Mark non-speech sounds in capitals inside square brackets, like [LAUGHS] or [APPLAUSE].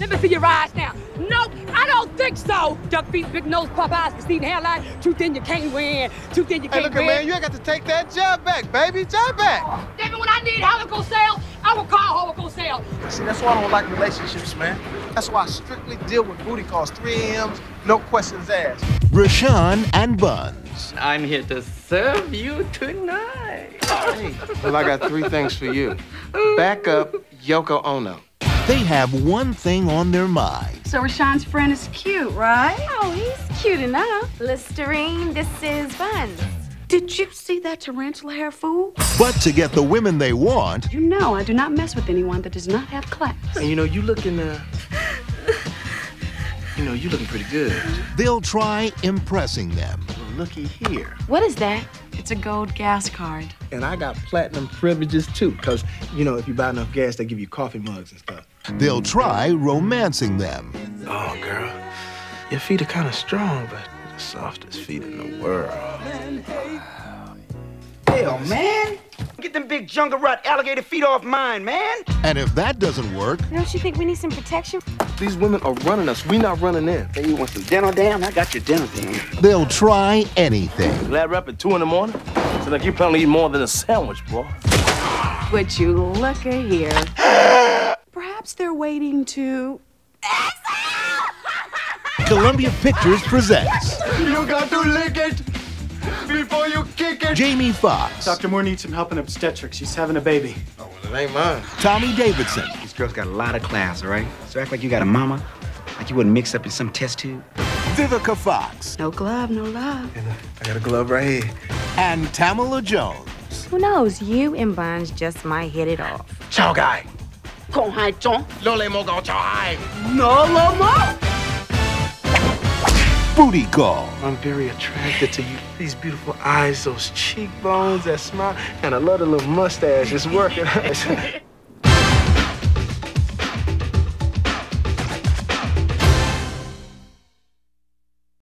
Let me see your eyes now. Nope, I don't think so. Duck feet, big nose, pop eyes, receding hairline. Too thin, you can't win. Too thin, you can't look, win. man, you ain't got to take that job back, baby. Job back. David, when I need helical sale, I will call helical sale. See, that's why I don't like relationships, man. That's why I strictly deal with booty calls, 3Ms, no questions asked. Rushon and Bunz. I'm here to serve you tonight. Well, I got three things for you. Back up Yoko Ono. They have one thing on their mind. So Rushon's friend is cute, right? Oh, he's cute enough. Lysterine, this is fun. Did you see that tarantula hair fool? But to get the women they want, You know I do not mess with anyone that does not have class. And you know, you looking, uh, you know, you looking pretty good. they'll try impressing them. Looky here. What is that? It's a gold gas card. And I got platinum privileges too, because, you know, if you buy enough gas, they give you coffee mugs and stuff. They'll try romancing them. Oh, girl. Your feet are kind of strong, but the softest feet in the world. Hell, man. Get them big jungle rat alligator feet off mine, man. And if that doesn't work, Don't you think we need some protection? These women are running us. We not running them. Hey, you want some dental dam? I got your dental dam. they'll try anything. Glad we're up at two in the morning. So like you plan to eat more than a sandwich, boy. Would you look at here? [GASPS] [LAUGHS] Perhaps they're waiting to. [LAUGHS] Columbia Pictures presents You got to lick it before you kick it. Jamie Foxx, Dr. Moore needs some help in obstetrics. She's having a baby. Oh, well, it ain't mine. Tommy Davidson, This girl's got a lot of class, all right? So act like you got a mama, like you wouldn't mix up in some test tube. Vivica Fox, No glove, no love. I got a glove right here. and Tamala Jones. Who knows? You and Bunz just might hit it off. Ciao, guy. Booty Call. I'm very attracted to you. These beautiful eyes, those cheekbones, that smile, and I love the little mustache. It's working. [LAUGHS]